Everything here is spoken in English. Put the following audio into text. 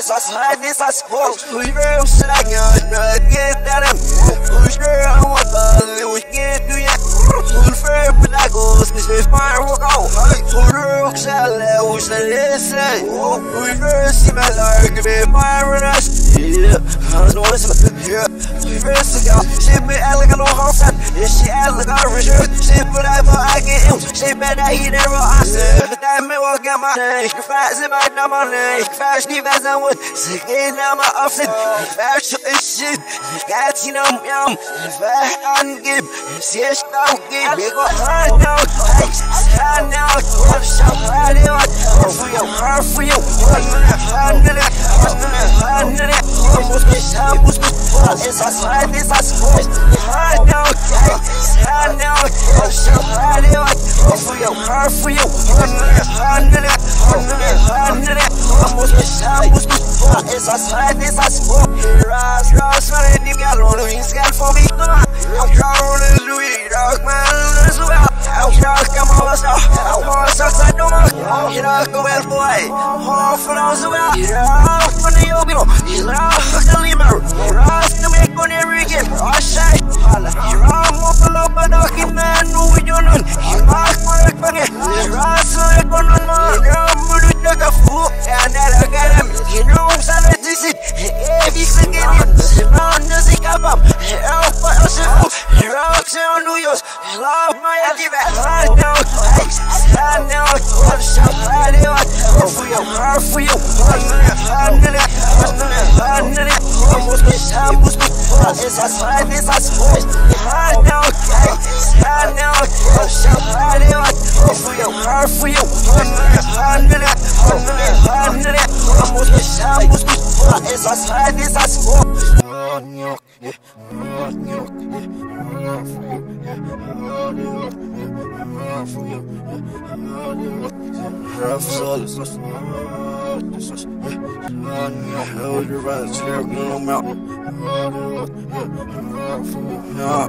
it's a side, it's a sport. We real shit, I get that. Who's real, Fulfer xale, us na listen Fulfer si me larg, me marronas Yeah, I don't know this Yeah, Fulfer si ga Shit me elega no hofan Yeah, she elega richard Shit but I for I get ill Shit better he never answer But that me walk in my name Fast in my number name Fast ni fast and wood Sick in my offset Fast shit Got you know yum. Fast and give. Sish down give. Big ol' I know. I know. I'm so proud of you For I must be, I must be It's a slide, it's a sport I know I know I'm so proud of you For you, for you I know that I know that I must be, I must be It's a slide, it's a sport Ras, ras, you got on the wings, got for me I'm trying to do it, dog, man, as well Irak, I'm all us I want us, I know Irak, go well, boy All for those who are Irak, for the Yobino Irak, the sa unuyos Irak, maya di ba I know, I know, I'm so of you. For you, for you, I know that, I know that, I must be, I must be, it's a slide, it's a sport. I know, I know, I'm so. For for it's a sport. Hell, you're right. It's here. No mountain. Yeah.